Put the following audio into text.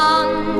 heart